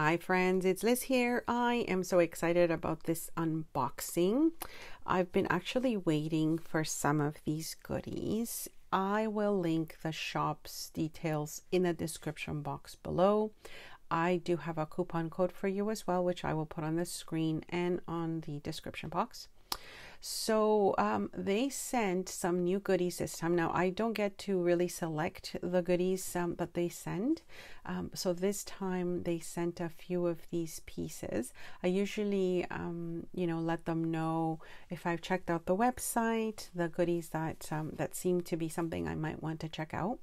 Hi, friends, it's Liz here. I am so excited about this unboxing. I've been actually waiting for some of these goodies. I will link the shop's details in the description box below. I do have a coupon code for you as well, which I will put on the screen and on the description box. So um, they sent some new goodies this time. Now I don't get to really select the goodies um, that they send. Um, so this time they sent a few of these pieces. I usually, um, you know, let them know if I've checked out the website, the goodies that um, that seem to be something I might want to check out.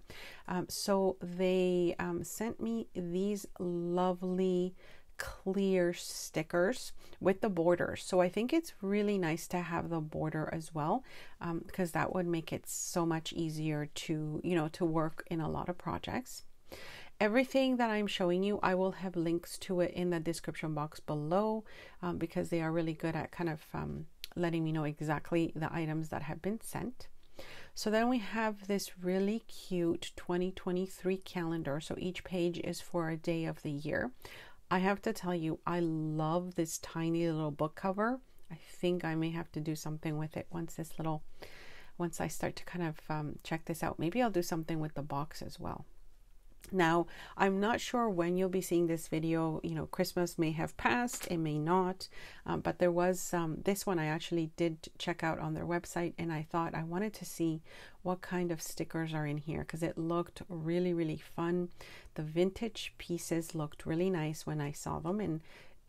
Um, so they sent me these lovely clear stickers with the borders. So I think it's really nice to have the border as well um, because that would make it so much easier to, you know, to work in a lot of projects. Everything that I'm showing you, I will have links to it in the description box below um, because they are really good at kind of um, letting me know exactly the items that have been sent. So then we have this really cute 2023 calendar. So each page is for a day of the year. I have to tell you, I love this tiny little book cover. I think I may have to do something with it once this little, once I start to kind of um, check this out. Maybe I'll do something with the box as well. Now, I'm not sure when you'll be seeing this video. You know, Christmas may have passed, it may not, um, but there was um, this one I actually did check out on their website, and I thought I wanted to see what kind of stickers are in here because it looked really, really fun. The vintage pieces looked really nice when I saw them, and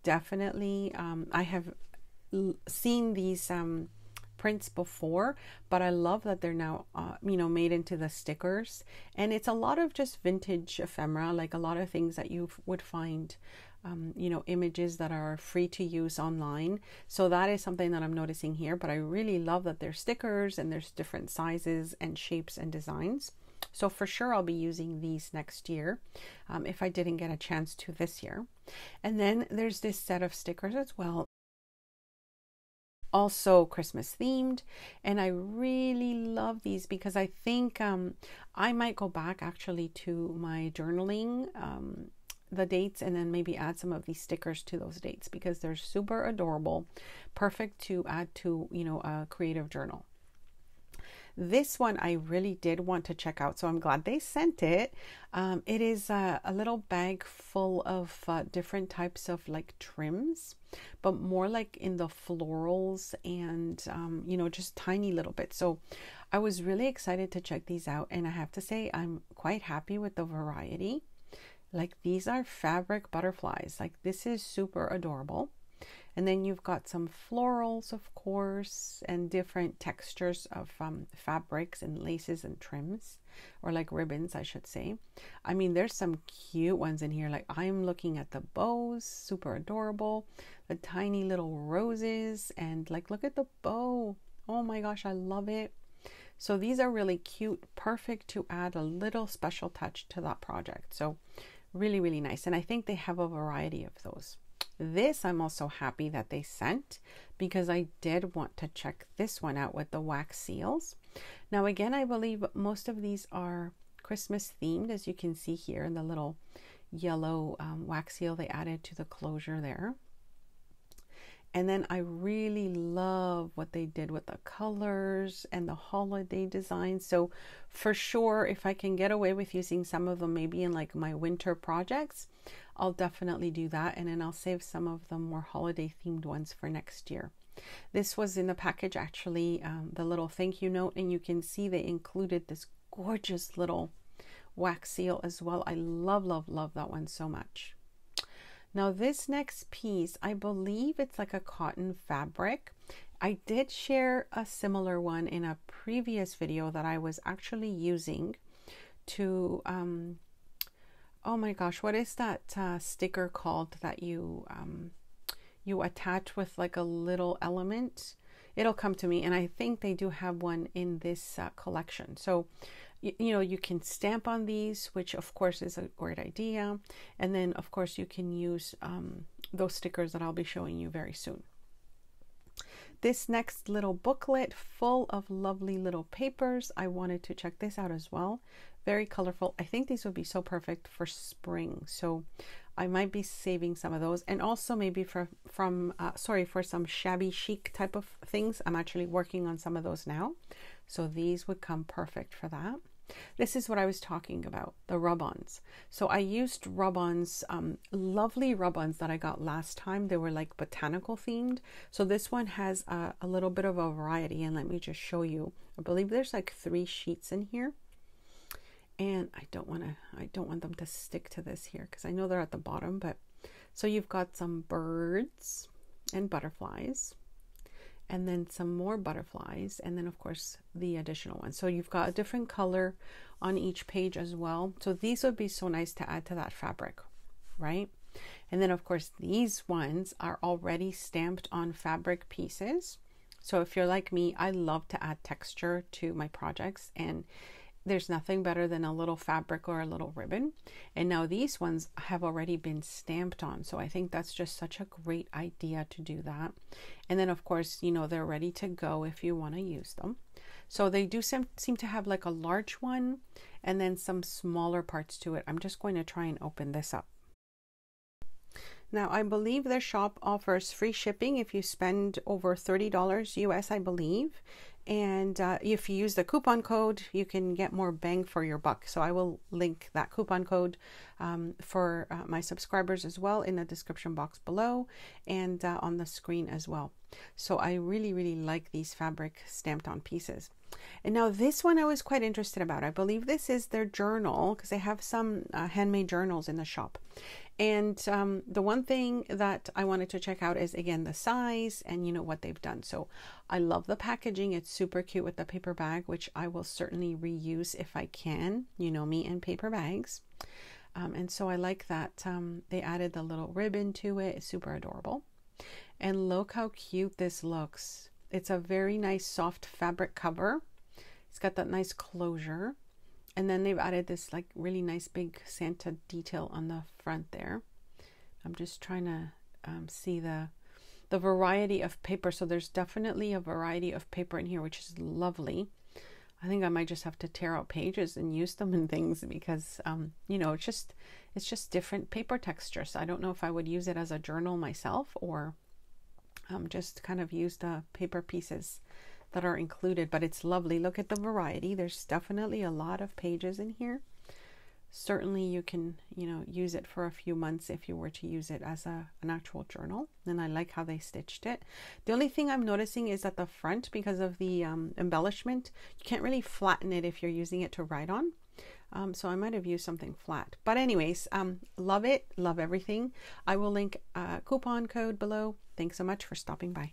definitely um, I have seen these um, prints before, but I love that they're now, uh, you know, made into the stickers. And it's a lot of just vintage ephemera, like a lot of things that you would find, um, you know, images that are free to use online. So that is something that I'm noticing here. But I really love that there's stickers and there's different sizes and shapes and designs. So for sure, I'll be using these next year um, if I didn't get a chance to this year. And then there's this set of stickers as well also Christmas themed. And I really love these because I think um, I might go back actually to my journaling. Um, the dates and then maybe add some of these stickers to those dates because they're super adorable perfect to add to you know a creative journal this one I really did want to check out, so I'm glad they sent it. Um, it is a, a, little bag full of uh, different types of like trims, but more like in the florals and, um, you know, just tiny little bits. So I was really excited to check these out, and I have to say, I'm quite happy with the variety. Like these are fabric butterflies, like, this is super adorable. And then you've got some florals, of course, and different textures of um, fabrics and laces and trims, or like ribbons, I should say. I mean, there's some cute ones in here. Like I'm looking at the bows, super adorable. The tiny little roses, and like, look at the bow. Oh my gosh, I love it. So these are really cute, perfect to add a little special touch to that project. So really, really nice. And I think they have a variety of those. This I'm also happy that they sent because I did want to check this one out with the wax seals. Now again, I believe most of these are Christmas themed as you can see here in the little yellow um, wax seal they added to the closure there. And then I really love what they did with the colors and the holiday design. So for sure, if I can get away with using some of them maybe in like my winter projects, I'll definitely do that. And then I'll save some of the more holiday themed ones for next year. This was in the package actually, um, the little thank you note, and you can see they included this gorgeous little wax seal as well. I love, love, love that one so much. Now this next piece, I believe it's like a cotton fabric. I did share a similar one in a previous video that I was actually using to, um, oh my gosh, what is that uh, sticker called that you, um, you attach with like a little element? It'll come to me and I think they do have one in this uh, collection. So you, know you can stamp on these which of course is a great idea. And then of course you can use um, those stickers that I'll be showing you very soon. This next little booklet full of lovely little papers I wanted to check this out as well. Very colorful. I think these would be so perfect for spring. So I might be saving some of those, and also maybe for from uh, sorry for some shabby chic type of things. I'm actually working on some of those now, so these would come perfect for that. This is what I was talking about the rub ons. So I used rub ons, um, lovely rub ons that I got last time. They were like botanical themed. So this one has a, a little bit of a variety, and let me just show you. I believe there's like three sheets in here and I don't want to I don't want them to stick to this here because I know they're at the bottom but so you've got some birds and butterflies and then some more butterflies and then of course the additional one so you've got a different color on each page as well. So these would be so nice to add to that fabric right? And then of course these ones are already stamped on fabric pieces. So if you're like me I love to add texture to my projects and there's nothing better than a little fabric or a little ribbon. And now these ones have already been stamped on. So I think that's just such a great idea to do that. And then, of course, you know, they're ready to go if you want to use them. So they do seem, seem to have like a large one and then some smaller parts to it. I'm just going to try and open this up. Now, I believe their shop offers free shipping if you spend over $30 US, I believe. And uh, if you use the coupon code, you can get more bang for your buck. So I will link that coupon code um, for uh, my subscribers as well in the description box below and uh, on the screen as well. So I really, really like these fabric stamped on pieces. And now this one I was quite interested about. I believe this is their journal because they have some uh, handmade journals in the shop. And um, the one thing that I wanted to check out is again the size and you know what they've done. So I love the packaging. It's super cute with the paper bag, which I will certainly reuse if I can. You know me and paper bags. Um, and so I like that um, they added the little ribbon to it. It's super adorable. And look how cute this looks. It's a very nice soft fabric cover. It's got that nice closure and then they've added this like really nice big Santa detail on the front there. I'm just trying to um, see the the variety of paper. So there's definitely a variety of paper in here, which is lovely. I think I might just have to tear out pages and use them in things because um, you know it's just it's just different paper textures. I don't know if I would use it as a journal myself or um, just kind of use the paper pieces that are included, but it's lovely. Look at the variety. There's definitely a lot of pages in here. Certainly you can, you know, use it for a few months if you were to use it as a, an actual journal. And I like how they stitched it. The only thing I'm noticing is at the front, because of the um, embellishment, you can't really flatten it if you're using it to write on. Um, so I might have used something flat. But anyways, um, love it. Love everything. I will link a coupon code below. Thanks so much for stopping by.